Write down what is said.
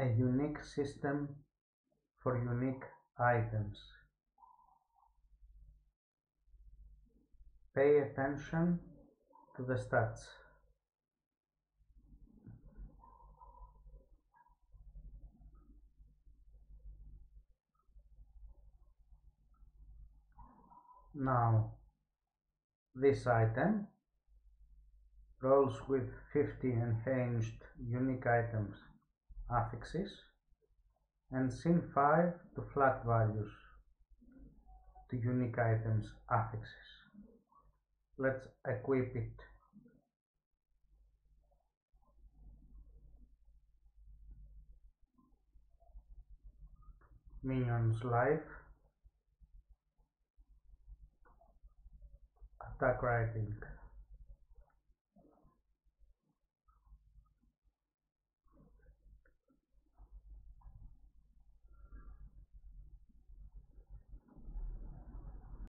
a unique system for unique items. Pay attention to the stats. Now, this item rolls with 50 enhanced unique items affixes and sin 5 to flat values to unique items affixes. Let's equip it. Minions life. Attack rating.